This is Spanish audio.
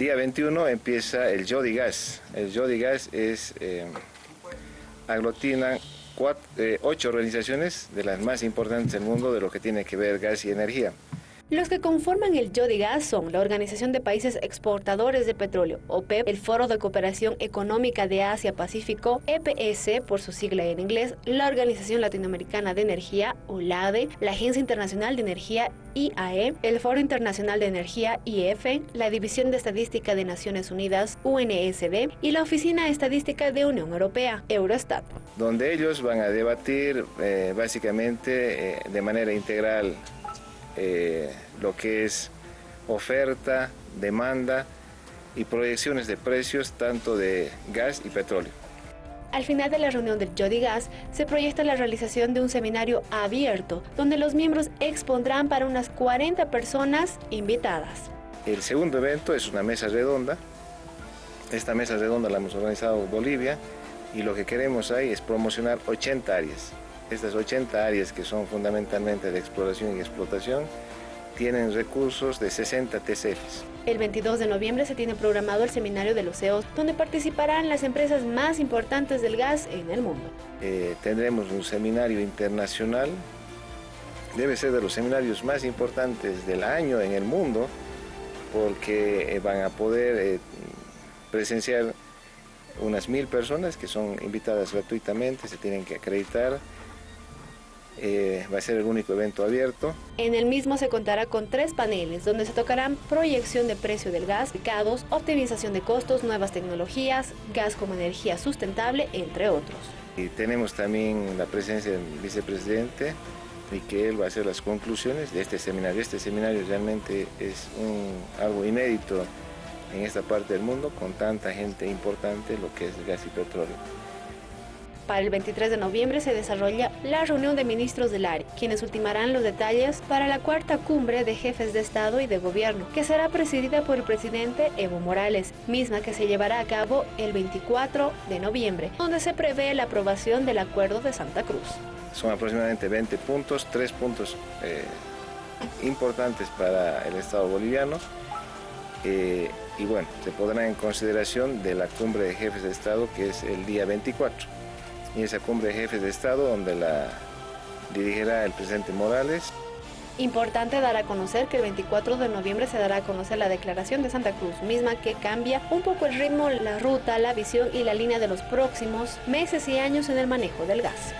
Día 21 empieza el Jodi Gas. El Jodi Gas es, eh, aglutina eh, ocho organizaciones de las más importantes del mundo de lo que tiene que ver gas y energía. Los que conforman el Gas son la Organización de Países Exportadores de Petróleo, OPEP, el Foro de Cooperación Económica de Asia-Pacífico, EPS por su sigla en inglés, la Organización Latinoamericana de Energía, OLADE, la Agencia Internacional de Energía, IAE, el Foro Internacional de Energía, IF, la División de Estadística de Naciones Unidas, UNSD, y la Oficina Estadística de Unión Europea, Eurostat. Donde ellos van a debatir eh, básicamente eh, de manera integral eh, lo que es oferta, demanda y proyecciones de precios tanto de gas y petróleo. Al final de la reunión del Jodi Gas se proyecta la realización de un seminario abierto donde los miembros expondrán para unas 40 personas invitadas. El segundo evento es una mesa redonda. Esta mesa redonda la hemos organizado Bolivia y lo que queremos ahí es promocionar 80 áreas. Estas 80 áreas que son fundamentalmente de exploración y explotación tienen recursos de 60 TCFs. El 22 de noviembre se tiene programado el seminario de los CEOs, donde participarán las empresas más importantes del gas en el mundo. Eh, tendremos un seminario internacional, debe ser de los seminarios más importantes del año en el mundo, porque eh, van a poder eh, presenciar unas mil personas que son invitadas gratuitamente, se tienen que acreditar eh, va a ser el único evento abierto. En el mismo se contará con tres paneles donde se tocarán proyección de precio del gas, mercados, optimización de costos, nuevas tecnologías, gas como energía sustentable, entre otros. Y tenemos también la presencia del vicepresidente y que él va a hacer las conclusiones de este seminario. Este seminario realmente es algo inédito en esta parte del mundo con tanta gente importante lo que es el gas y petróleo. Para el 23 de noviembre se desarrolla la reunión de ministros del área, quienes ultimarán los detalles para la cuarta cumbre de jefes de Estado y de Gobierno, que será presidida por el presidente Evo Morales, misma que se llevará a cabo el 24 de noviembre, donde se prevé la aprobación del Acuerdo de Santa Cruz. Son aproximadamente 20 puntos, tres puntos eh, importantes para el Estado boliviano. Eh, y bueno, se pondrá en consideración de la cumbre de jefes de Estado que es el día 24 y esa cumbre de jefes de Estado donde la dirigirá el presidente Morales. Importante dar a conocer que el 24 de noviembre se dará a conocer la declaración de Santa Cruz, misma que cambia un poco el ritmo, la ruta, la visión y la línea de los próximos meses y años en el manejo del gas.